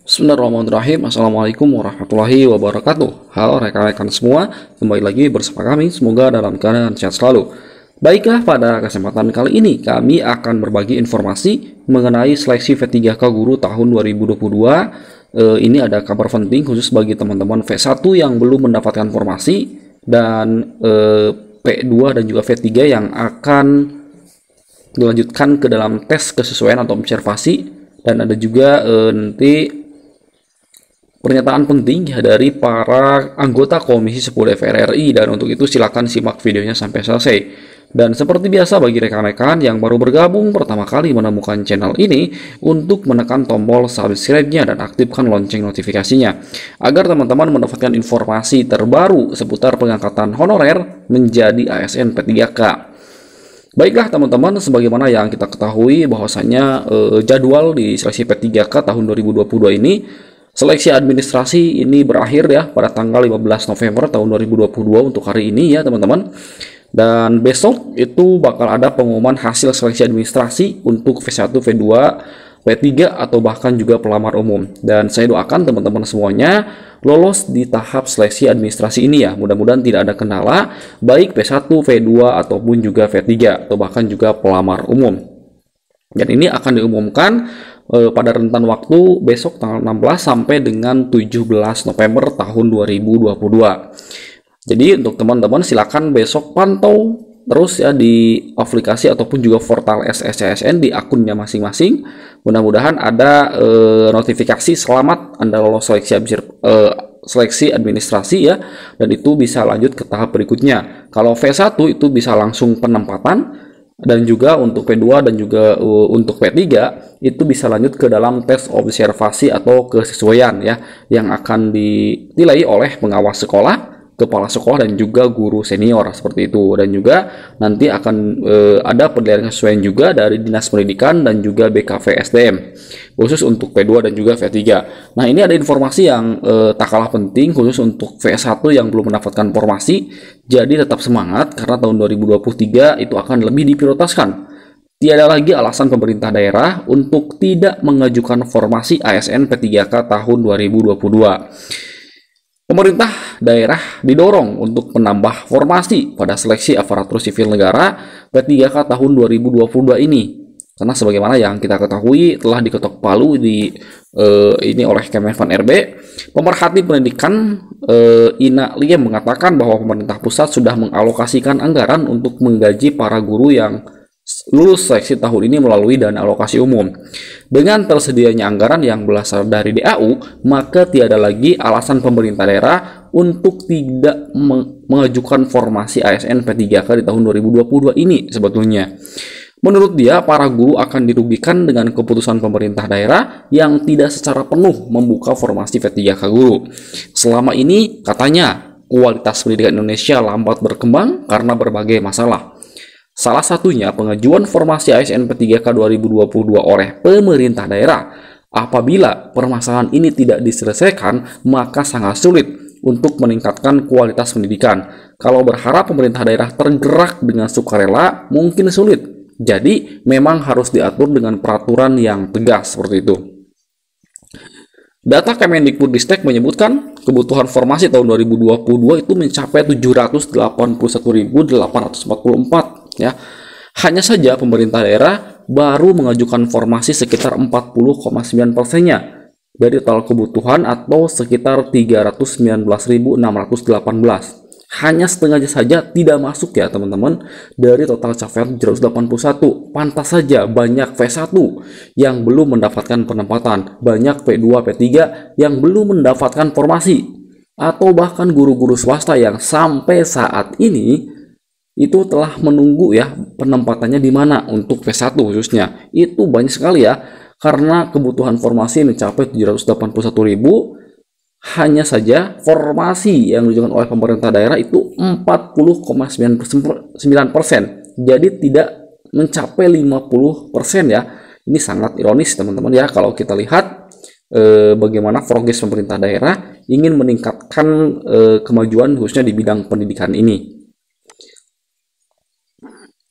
Bismillahirrahmanirrahim. Assalamualaikum warahmatullahi wabarakatuh. Halo rekan-rekan semua Kembali lagi bersama kami. Semoga dalam keadaan sehat selalu. Baiklah pada kesempatan kali ini Kami akan berbagi informasi Mengenai seleksi V3K Guru tahun 2022 eh, Ini ada kabar penting khusus bagi teman-teman V1 yang belum mendapatkan formasi Dan eh, P2 dan juga V3 yang akan dilanjutkan ke dalam tes kesesuaian atau observasi. Dan ada juga e, nanti pernyataan penting dari para anggota Komisi 10 DPR RI dan untuk itu silakan simak videonya sampai selesai. Dan seperti biasa bagi rekan-rekan yang baru bergabung pertama kali menemukan channel ini untuk menekan tombol subscribe-nya dan aktifkan lonceng notifikasinya agar teman-teman mendapatkan informasi terbaru seputar pengangkatan honorer menjadi ASN P3K. Baiklah teman-teman, sebagaimana yang kita ketahui bahwasanya eh, jadwal di seleksi P3K tahun 2022 ini seleksi administrasi ini berakhir ya pada tanggal 15 November tahun 2022 untuk hari ini ya teman-teman. Dan besok itu bakal ada pengumuman hasil seleksi administrasi untuk V1, V2, V3 atau bahkan juga pelamar umum. Dan saya doakan teman-teman semuanya lolos di tahap seleksi administrasi ini ya. Mudah-mudahan tidak ada kendala baik V1, V2 ataupun juga V3 atau bahkan juga pelamar umum. Dan ini akan diumumkan eh, pada rentan waktu besok tanggal 16 sampai dengan 17 November tahun 2022. Jadi untuk teman-teman silakan besok pantau terus ya di aplikasi ataupun juga portal SSCSN di akunnya masing-masing. Mudah-mudahan ada e, notifikasi selamat Anda lolos seleksi e, seleksi administrasi ya dan itu bisa lanjut ke tahap berikutnya. Kalau V1 itu bisa langsung penempatan dan juga untuk P2 dan juga uh, untuk P3 itu bisa lanjut ke dalam tes observasi atau kesesuaian ya yang akan dinilai oleh pengawas sekolah kepala sekolah dan juga guru senior seperti itu dan juga nanti akan e, ada penilaian kesesuaian juga dari Dinas Pendidikan dan juga BKV SDM khusus untuk P2 dan juga V3. Nah, ini ada informasi yang e, tak kalah penting khusus untuk V1 yang belum mendapatkan formasi. Jadi tetap semangat karena tahun 2023 itu akan lebih diprioritaskan. Tiada lagi alasan pemerintah daerah untuk tidak mengajukan formasi ASN P3K tahun 2022. Pemerintah daerah didorong untuk menambah formasi pada seleksi aparatur sipil negara P3K tahun 2022 ini. Karena sebagaimana yang kita ketahui telah diketok palu di eh, ini oleh Kemenpan RB, pemerhati pendidikan eh, Ina Liem mengatakan bahwa pemerintah pusat sudah mengalokasikan anggaran untuk menggaji para guru yang lulus seleksi tahun ini melalui dana alokasi umum. Dengan tersedianya anggaran yang berasal dari DAU, maka tiada lagi alasan pemerintah daerah untuk tidak mengajukan formasi ASN P3K di tahun 2022 ini sebetulnya. Menurut dia, para guru akan dirugikan dengan keputusan pemerintah daerah yang tidak secara penuh membuka formasi P3K guru. Selama ini, katanya, kualitas pendidikan Indonesia lambat berkembang karena berbagai masalah. Salah satunya pengajuan formasi ASN P3K 2022 oleh pemerintah daerah. Apabila permasalahan ini tidak diselesaikan, maka sangat sulit untuk meningkatkan kualitas pendidikan. Kalau berharap pemerintah daerah tergerak dengan sukarela, mungkin sulit. Jadi, memang harus diatur dengan peraturan yang tegas seperti itu. Data Kemendikbudristek menyebutkan kebutuhan formasi tahun 2022 itu mencapai 781.844 ya. Hanya saja pemerintah daerah baru mengajukan formasi sekitar 40,9 persennya dari total kebutuhan atau sekitar 319.618. Hanya setengahnya saja tidak masuk ya teman-teman dari total capaian 781. Pantas saja banyak V1 yang belum mendapatkan penempatan, banyak P2, P3 yang belum mendapatkan formasi, atau bahkan guru-guru swasta yang sampai saat ini itu telah menunggu ya penempatannya di mana untuk V1 khususnya. Itu banyak sekali ya karena kebutuhan formasi mencapai 781 ribu hanya saja formasi yang dijalankan oleh pemerintah daerah itu 40,9 persen. Jadi tidak mencapai 50 persen ya. Ini sangat ironis teman-teman ya kalau kita lihat eh, bagaimana progres pemerintah daerah ingin meningkatkan eh, kemajuan khususnya di bidang pendidikan ini.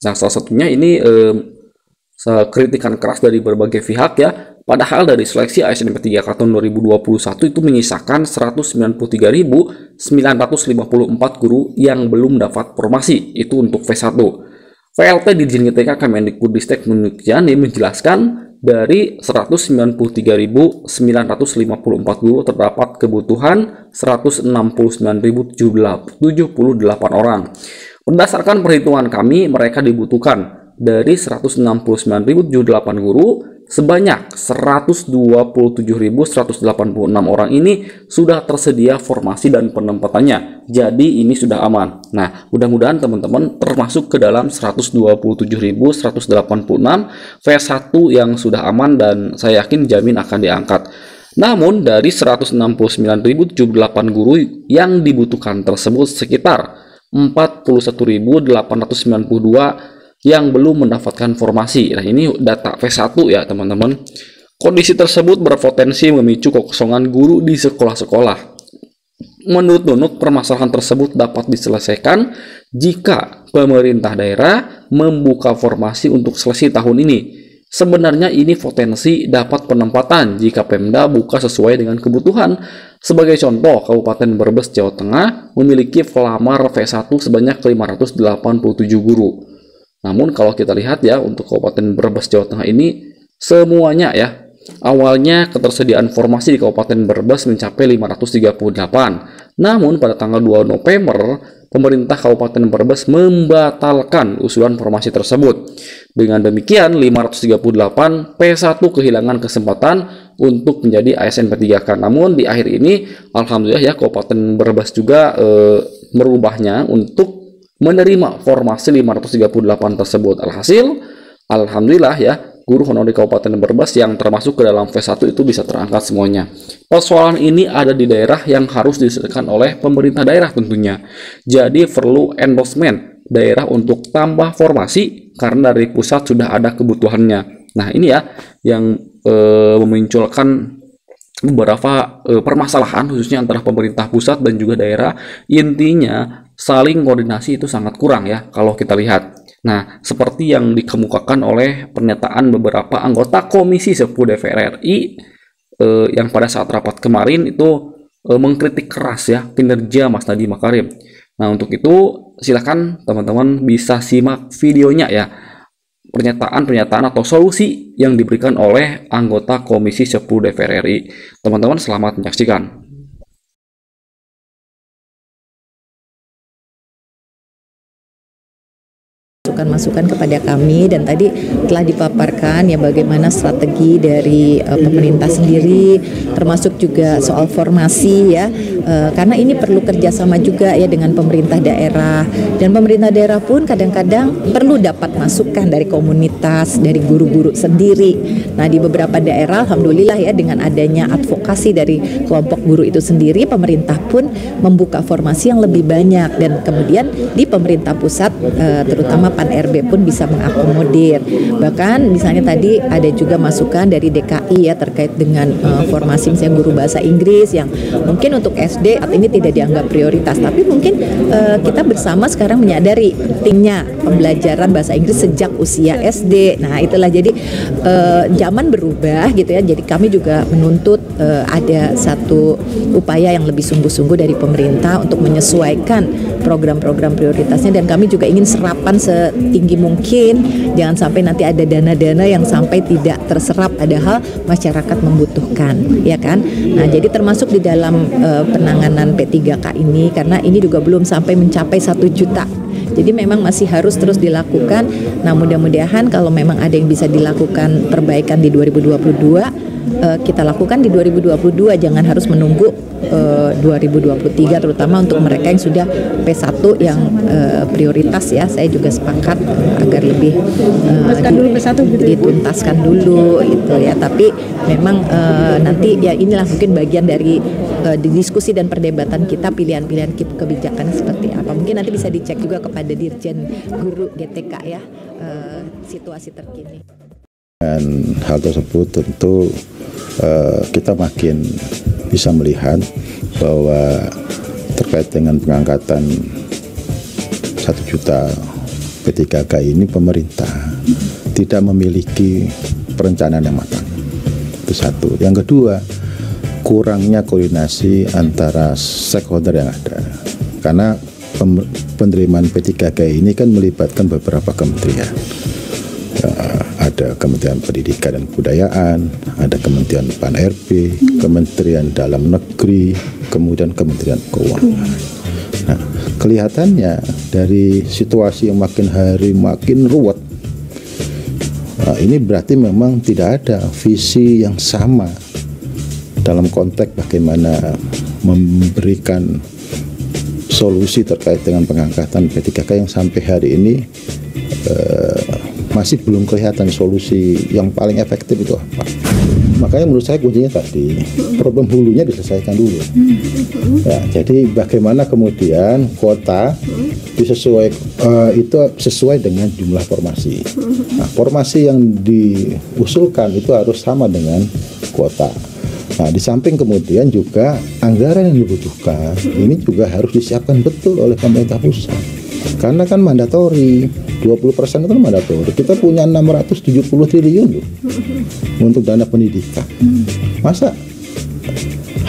Nah, salah satunya ini eh, kritikan keras dari berbagai pihak ya Padahal dari seleksi ASN P3K tahun 2021 itu menyisakan 193.954 guru yang belum dapat formasi. Itu untuk V1. VLT di GTK Kemendikbudristek Menjani menjelaskan dari 193.954 guru terdapat kebutuhan 169.078 orang. Berdasarkan perhitungan kami, mereka dibutuhkan dari 169.078 guru Sebanyak 127.186 orang ini sudah tersedia formasi dan penempatannya. Jadi ini sudah aman. Nah, mudah-mudahan teman-teman termasuk ke dalam 127.186 V1 yang sudah aman dan saya yakin jamin akan diangkat. Namun dari 169.078 guru yang dibutuhkan tersebut sekitar 41.892 yang belum mendapatkan formasi. Nah, ini data V1 ya, teman-teman. Kondisi tersebut berpotensi memicu kekosongan guru di sekolah-sekolah. Menurut Nunuk, permasalahan tersebut dapat diselesaikan jika pemerintah daerah membuka formasi untuk seleksi tahun ini. Sebenarnya ini potensi dapat penempatan jika Pemda buka sesuai dengan kebutuhan. Sebagai contoh, Kabupaten Brebes, Jawa Tengah memiliki pelamar V1 sebanyak 587 guru. Namun kalau kita lihat ya untuk Kabupaten Brebes Jawa Tengah ini semuanya ya awalnya ketersediaan formasi di Kabupaten Brebes mencapai 538. Namun pada tanggal 2 November pemerintah Kabupaten Brebes membatalkan usulan formasi tersebut. Dengan demikian 538 P1 kehilangan kesempatan untuk menjadi ASN P3K. Namun di akhir ini alhamdulillah ya Kabupaten Brebes juga e, merubahnya untuk menerima formasi 538 tersebut. Alhasil, alhamdulillah ya, guru di Kabupaten Brebes yang termasuk ke dalam V1 itu bisa terangkat semuanya. Persoalan ini ada di daerah yang harus diselesaikan oleh pemerintah daerah tentunya. Jadi perlu endorsement daerah untuk tambah formasi karena dari pusat sudah ada kebutuhannya. Nah, ini ya yang e, memunculkan beberapa e, permasalahan khususnya antara pemerintah pusat dan juga daerah. Intinya saling koordinasi itu sangat kurang ya kalau kita lihat. Nah, seperti yang dikemukakan oleh pernyataan beberapa anggota Komisi 10 DPR RI eh, yang pada saat rapat kemarin itu eh, mengkritik keras ya kinerja Mas Nadiem Makarim. Nah, untuk itu silakan teman-teman bisa simak videonya ya. Pernyataan-pernyataan atau solusi yang diberikan oleh anggota Komisi 10 DPR RI. Teman-teman selamat menyaksikan. Masukan-masukan kepada kami dan tadi telah dipaparkan ya bagaimana strategi dari uh, pemerintah sendiri termasuk juga soal formasi ya. Uh, karena ini perlu kerjasama juga ya dengan pemerintah daerah. Dan pemerintah daerah pun kadang-kadang perlu dapat masukan dari komunitas dari guru-guru sendiri. Nah di beberapa daerah alhamdulillah ya dengan adanya advokasi dari kelompok guru itu sendiri pemerintah pun membuka formasi yang lebih banyak. Dan kemudian di pemerintah pusat uh, terutama Pan RB pun bisa mengakomodir. Bahkan misalnya tadi ada juga masukan dari DKI ya terkait dengan uh, formasi misalnya guru bahasa Inggris yang mungkin untuk SD saat ini tidak dianggap prioritas, tapi mungkin uh, kita bersama sekarang menyadari pentingnya pembelajaran bahasa Inggris sejak usia SD. Nah, itulah jadi uh, zaman berubah gitu ya. Jadi kami juga menuntut uh, ada satu upaya yang lebih sungguh-sungguh dari pemerintah untuk menyesuaikan program-program prioritasnya dan kami juga ingin serapan setinggi mungkin. Jangan sampai nanti ada dana-dana yang sampai tidak terserap padahal masyarakat membutuhkan ya kan? Nah jadi termasuk di dalam uh, penanganan P3K ini karena ini juga belum sampai mencapai satu juta. Jadi memang masih harus terus dilakukan. Nah, mudah-mudahan kalau memang ada yang bisa dilakukan perbaikan di 2022 uh, kita lakukan di 2022 jangan harus menunggu uh, eh, 2023 terutama untuk mereka yang sudah P1 yang uh, prioritas ya. Saya juga sepakat uh, agar lebih uh, di, dulu P1 dituntaskan dulu itu ya. Tapi memang uh, nanti ya inilah mungkin bagian dari uh, diskusi dan perdebatan kita pilihan-pilihan kebijakan seperti apa. Mungkin nanti bisa dicek juga kepada Dirjen Guru GTK ya uh, situasi terkini. Dan hal tersebut tentu uh, kita makin bisa melihat bahwa terkait dengan pengangkatan satu juta P3K ini pemerintah tidak memiliki perencanaan yang matang. itu satu. Yang kedua, kurangnya koordinasi antara stakeholder yang ada. Karena penerimaan P3K ini kan melibatkan beberapa kementerian. Ada Kementerian Pendidikan dan Kebudayaan, ada Kementerian Pan RB, Kementerian Dalam Negeri, kemudian Kementerian Keuangan. Nah, kelihatannya dari situasi yang makin hari makin ruwet, nah, ini berarti memang tidak ada visi yang sama dalam konteks bagaimana memberikan solusi terkait dengan pengangkatan P3K yang sampai hari ini eh, masih belum kelihatan solusi yang paling efektif itu apa. Makanya menurut saya kuncinya tadi problem hulunya diselesaikan dulu. Ya, jadi bagaimana kemudian kota disesuai eh, itu sesuai dengan jumlah formasi. Nah, formasi yang diusulkan itu harus sama dengan kuota. Nah, di samping kemudian juga anggaran yang dibutuhkan ini juga harus disiapkan betul oleh pemerintah pusat. Karena kan mandatori, 20% itu kan mandatori. Kita punya 670 triliun loh untuk dana pendidikan. Masa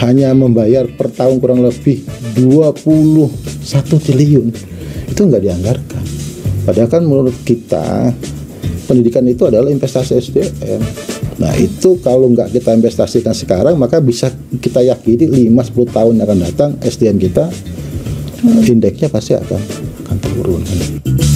hanya membayar per tahun kurang lebih 21 triliun itu nggak dianggarkan. Padahal kan menurut kita pendidikan itu adalah investasi SDM. Nah itu kalau nggak kita investasikan sekarang maka bisa kita yakini 5-10 tahun yang akan datang SDM kita indeksnya pasti akan turun.